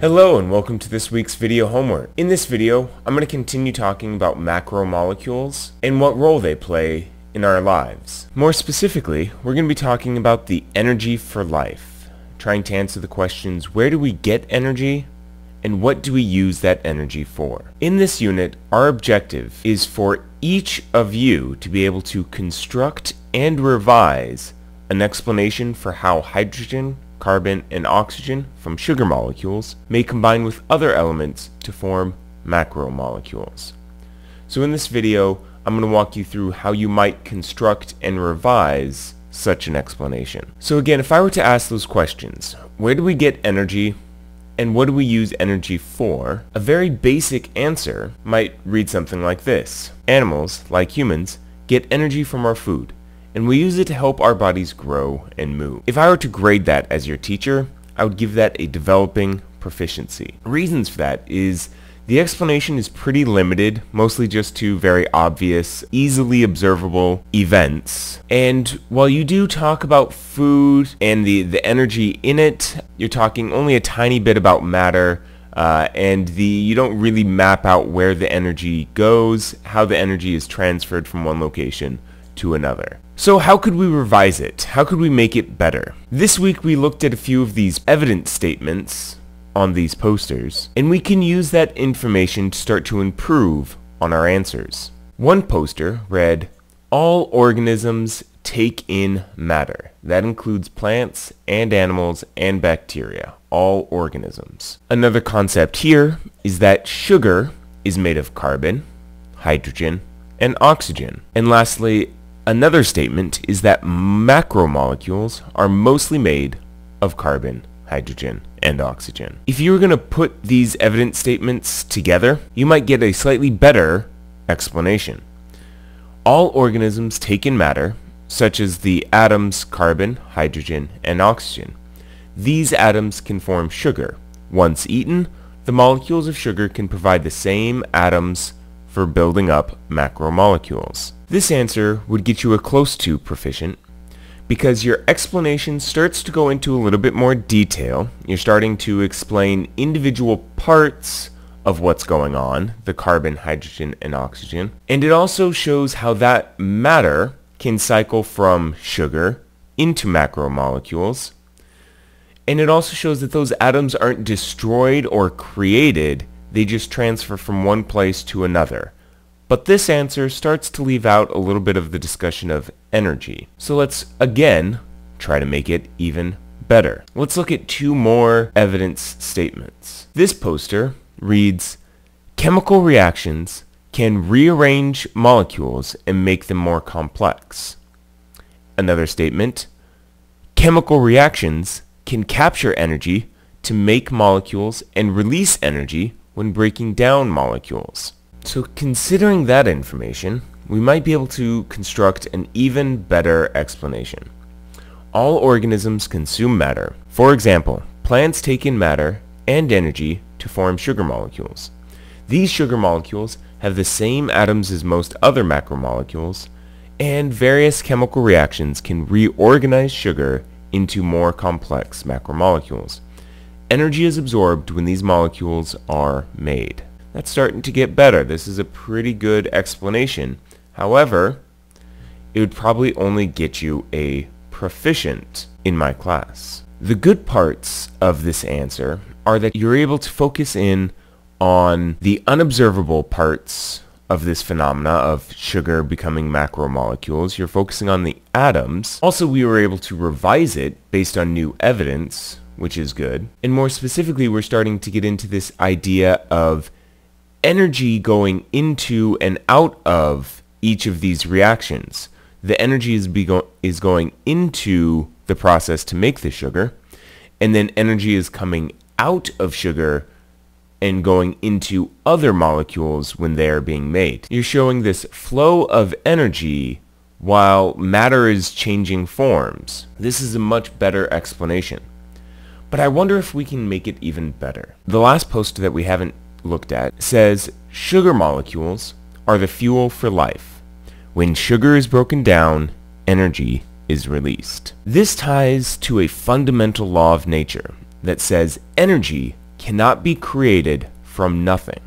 Hello and welcome to this week's video homework. In this video, I'm going to continue talking about macromolecules and what role they play in our lives. More specifically, we're going to be talking about the energy for life, trying to answer the questions where do we get energy and what do we use that energy for. In this unit, our objective is for each of you to be able to construct and revise an explanation for how hydrogen, carbon, and oxygen from sugar molecules may combine with other elements to form macromolecules. So in this video, I'm going to walk you through how you might construct and revise such an explanation. So again, if I were to ask those questions, where do we get energy and what do we use energy for? A very basic answer might read something like this. Animals, like humans, get energy from our food and we use it to help our bodies grow and move. If I were to grade that as your teacher, I would give that a developing proficiency. Reasons for that is the explanation is pretty limited, mostly just to very obvious, easily observable events. And while you do talk about food and the, the energy in it, you're talking only a tiny bit about matter, uh, and the you don't really map out where the energy goes, how the energy is transferred from one location to another. So how could we revise it? How could we make it better? This week we looked at a few of these evidence statements on these posters, and we can use that information to start to improve on our answers. One poster read, all organisms take in matter. That includes plants and animals and bacteria, all organisms. Another concept here is that sugar is made of carbon, hydrogen, and oxygen. And lastly, Another statement is that macromolecules are mostly made of carbon, hydrogen, and oxygen. If you were going to put these evidence statements together, you might get a slightly better explanation. All organisms take in matter, such as the atoms carbon, hydrogen, and oxygen. These atoms can form sugar. Once eaten, the molecules of sugar can provide the same atoms for building up macromolecules. This answer would get you a close to proficient because your explanation starts to go into a little bit more detail. You're starting to explain individual parts of what's going on, the carbon, hydrogen, and oxygen. And it also shows how that matter can cycle from sugar into macromolecules. And it also shows that those atoms aren't destroyed or created, they just transfer from one place to another. But this answer starts to leave out a little bit of the discussion of energy. So let's again try to make it even better. Let's look at two more evidence statements. This poster reads, chemical reactions can rearrange molecules and make them more complex. Another statement, chemical reactions can capture energy to make molecules and release energy when breaking down molecules. So considering that information, we might be able to construct an even better explanation. All organisms consume matter. For example, plants take in matter and energy to form sugar molecules. These sugar molecules have the same atoms as most other macromolecules, and various chemical reactions can reorganize sugar into more complex macromolecules. Energy is absorbed when these molecules are made. That's starting to get better. This is a pretty good explanation. However, it would probably only get you a proficient in my class. The good parts of this answer are that you're able to focus in on the unobservable parts of this phenomena of sugar becoming macromolecules. You're focusing on the atoms. Also, we were able to revise it based on new evidence which is good. And more specifically, we're starting to get into this idea of energy going into and out of each of these reactions. The energy is, go- is going into the process to make the sugar, and then energy is coming out of sugar and going into other molecules when they are being made. You're showing this flow of energy while matter is changing forms. This is a much better explanation. But I wonder if we can make it even better. The last post that we haven't looked at says sugar molecules are the fuel for life. When sugar is broken down, energy is released. This ties to a fundamental law of nature that says energy cannot be created from nothing.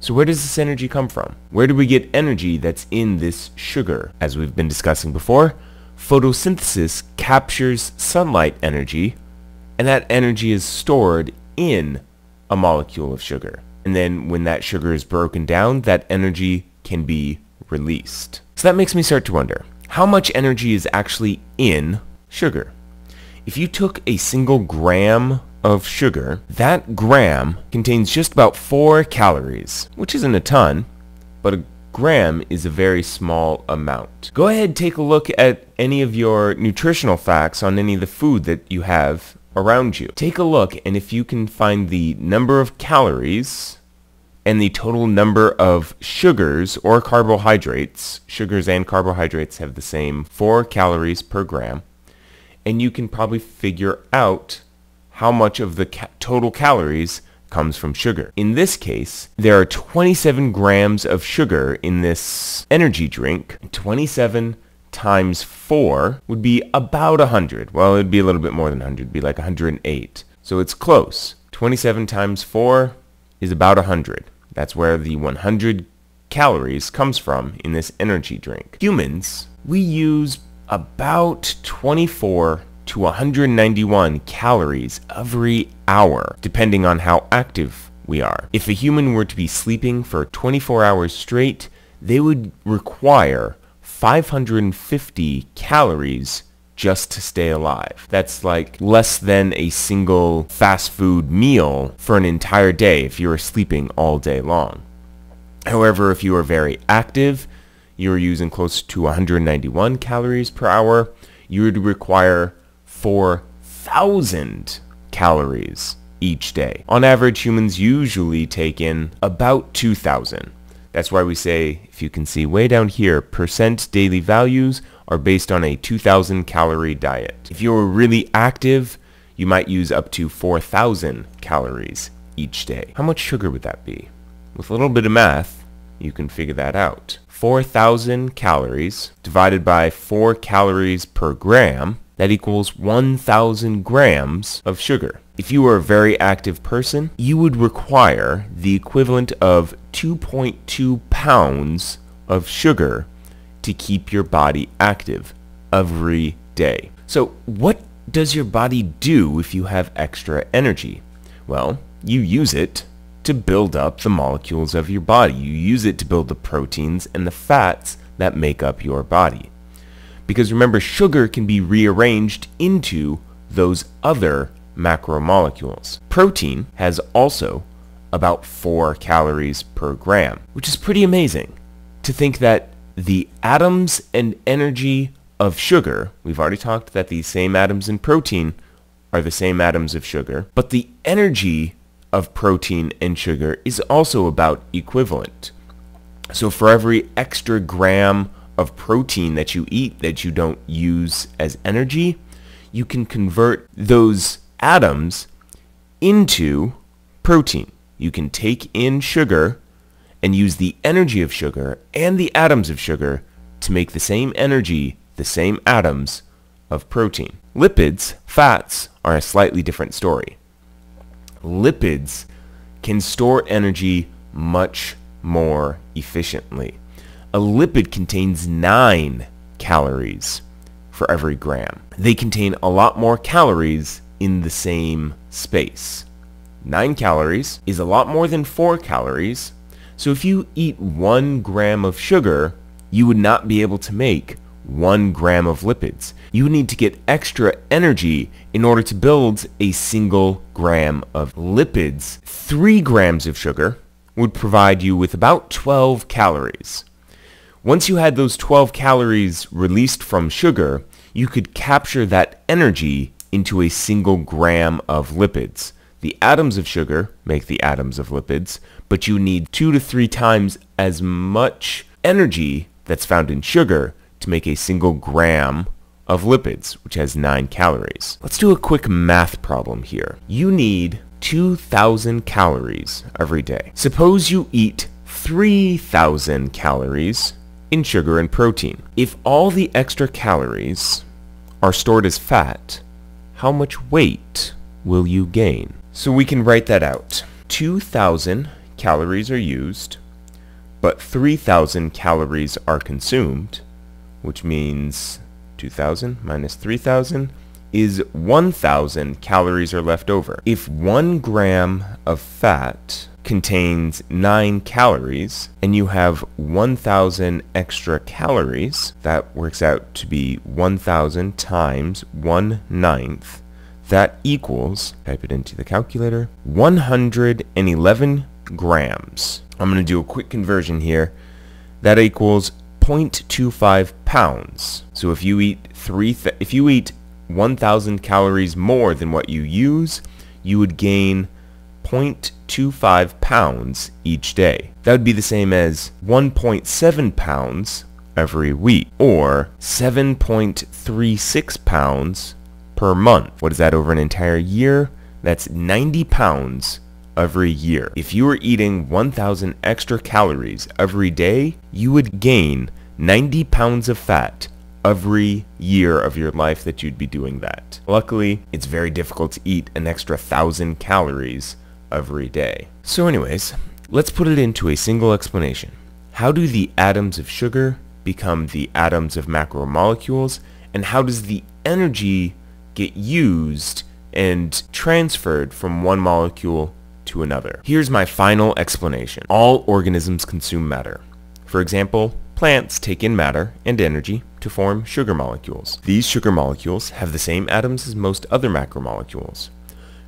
So where does this energy come from? Where do we get energy that's in this sugar? As we've been discussing before, photosynthesis captures sunlight energy, and that energy is stored in a molecule of sugar. And then when that sugar is broken down, that energy can be released. So that makes me start to wonder, how much energy is actually in sugar? If you took a single gram of sugar, that gram contains just about 4 calories, which isn't a ton, but a gram is a very small amount. Go ahead take a look at any of your nutritional facts on any of the food that you have around you. Take a look and if you can find the number of calories and the total number of sugars or carbohydrates, sugars and carbohydrates have the same 4 calories per gram, and you can probably figure out how much of the ca total calories comes from sugar. In this case, there are 27 grams of sugar in this energy drink. 27 times 4 would be about 100. Well, it would be a little bit more than 100. It'd be like 108. So it's close. 27 times 4 is about 100. That's where the 100 calories comes from in this energy drink. Humans, we use about 24 to 191 calories every hour, depending on how active we are. If a human were to be sleeping for 24 hours straight, they would require 550 calories just to stay alive. That's like less than a single fast food meal for an entire day if you were sleeping all day long. However, if you are very active, you're using close to 191 calories per hour, you would require 4,000 calories each day. On average, humans usually take in about 2,000. That's why we say, if you can see way down here, percent daily values are based on a 2,000 calorie diet. If you're really active, you might use up to 4,000 calories each day. How much sugar would that be? With a little bit of math, you can figure that out. 4,000 calories divided by 4 calories per gram that equals 1,000 grams of sugar. If you were a very active person, you would require the equivalent of 2.2 pounds of sugar to keep your body active every day. So what does your body do if you have extra energy? Well, you use it to build up the molecules of your body. You use it to build the proteins and the fats that make up your body. Because remember, sugar can be rearranged into those other macromolecules. Protein has also about 4 calories per gram, which is pretty amazing to think that the atoms and energy of sugar, we've already talked that the same atoms in protein are the same atoms of sugar, but the energy of protein and sugar is also about equivalent. So for every extra gram of protein that you eat that you don't use as energy, you can convert those atoms into protein. You can take in sugar and use the energy of sugar and the atoms of sugar to make the same energy, the same atoms of protein. Lipids, fats, are a slightly different story. Lipids can store energy much more efficiently a lipid contains 9 calories for every gram. They contain a lot more calories in the same space. 9 calories is a lot more than 4 calories, so if you eat 1 gram of sugar, you would not be able to make 1 gram of lipids. You need to get extra energy in order to build a single gram of lipids. 3 grams of sugar would provide you with about 12 calories. Once you had those 12 calories released from sugar, you could capture that energy into a single gram of lipids. The atoms of sugar make the atoms of lipids, but you need two to three times as much energy that's found in sugar to make a single gram of lipids, which has 9 calories. Let's do a quick math problem here. You need 2,000 calories every day. Suppose you eat 3,000 calories in sugar and protein. If all the extra calories are stored as fat, how much weight will you gain? So we can write that out. 2,000 calories are used, but 3,000 calories are consumed, which means 2,000 minus 3,000 is 1,000 calories are left over. If 1 gram of fat contains 9 calories and you have 1,000 extra calories, that works out to be 1,000 times 1 ninth. That equals, type it into the calculator, 111 grams. I'm going to do a quick conversion here. That equals 0.25 pounds. So if you eat three, if you eat 1,000 calories more than what you use, you would gain 0.25 pounds each day. That would be the same as 1.7 pounds every week, or 7.36 pounds per month. What is that over an entire year? That's 90 pounds every year. If you were eating 1,000 extra calories every day, you would gain 90 pounds of fat every year of your life that you'd be doing that. Luckily, it's very difficult to eat an extra 1,000 calories every day. So anyways, let's put it into a single explanation. How do the atoms of sugar become the atoms of macromolecules, and how does the energy get used and transferred from one molecule to another? Here's my final explanation. All organisms consume matter. For example, plants take in matter and energy to form sugar molecules. These sugar molecules have the same atoms as most other macromolecules.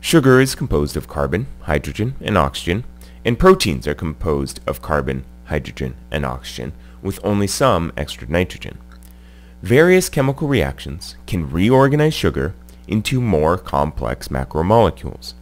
Sugar is composed of carbon, hydrogen, and oxygen, and proteins are composed of carbon, hydrogen, and oxygen, with only some extra nitrogen. Various chemical reactions can reorganize sugar into more complex macromolecules.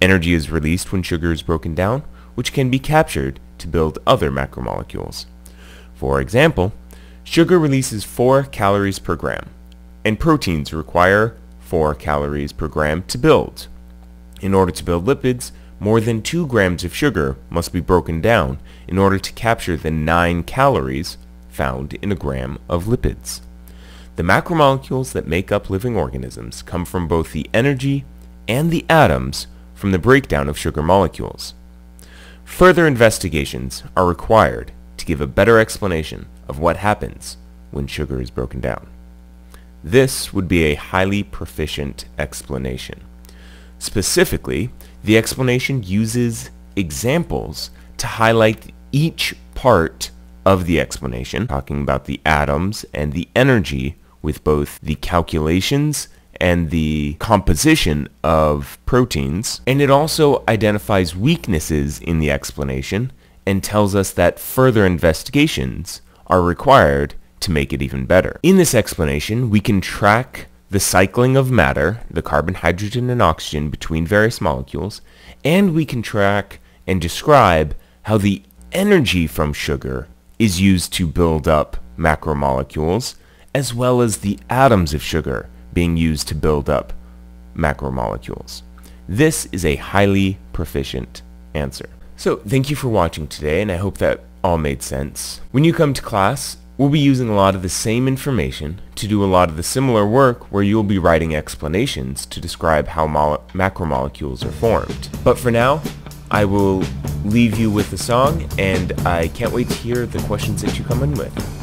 Energy is released when sugar is broken down, which can be captured to build other macromolecules. For example, sugar releases 4 calories per gram, and proteins require 4 calories per gram to build. In order to build lipids, more than 2 grams of sugar must be broken down in order to capture the 9 calories found in a gram of lipids. The macromolecules that make up living organisms come from both the energy and the atoms from the breakdown of sugar molecules. Further investigations are required to give a better explanation of what happens when sugar is broken down. This would be a highly proficient explanation. Specifically, the explanation uses examples to highlight each part of the explanation, talking about the atoms and the energy with both the calculations and the composition of proteins. And it also identifies weaknesses in the explanation and tells us that further investigations are required to make it even better. In this explanation, we can track the cycling of matter, the carbon, hydrogen, and oxygen between various molecules, and we can track and describe how the energy from sugar is used to build up macromolecules, as well as the atoms of sugar being used to build up macromolecules. This is a highly proficient answer. So thank you for watching today, and I hope that all made sense. When you come to class, We'll be using a lot of the same information to do a lot of the similar work where you'll be writing explanations to describe how macromolecules are formed. But for now, I will leave you with the song, and I can't wait to hear the questions that you come in with.